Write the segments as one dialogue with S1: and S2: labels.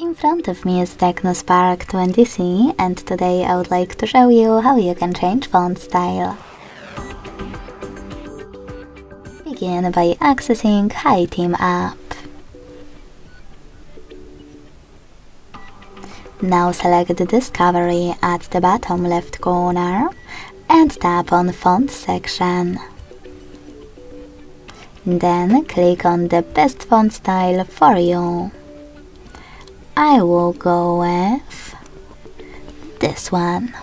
S1: In front of me is TECNO Spark 20C and today I would like to show you how you can change font style. Begin by accessing HiTeam app. Now select the Discovery at the bottom left corner and tap on Font section. Then click on the best font style for you. I will go with this one.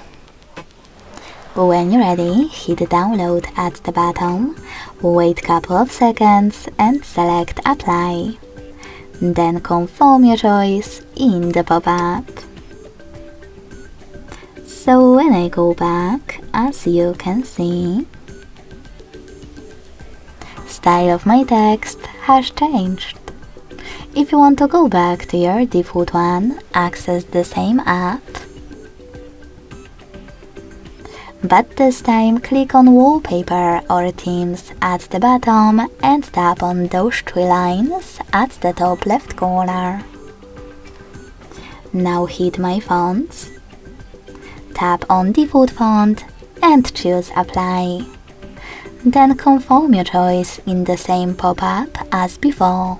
S1: When you're ready, hit download at the bottom, wait couple of seconds and select apply. Then confirm your choice in the pop-up. So when I go back, as you can see, style of my text has changed. If you want to go back to your default one, access the same app. But this time click on Wallpaper or Themes at the bottom and tap on those three lines at the top left corner. Now hit My Fonts, tap on Default Font and choose Apply. Then confirm your choice in the same pop-up as before.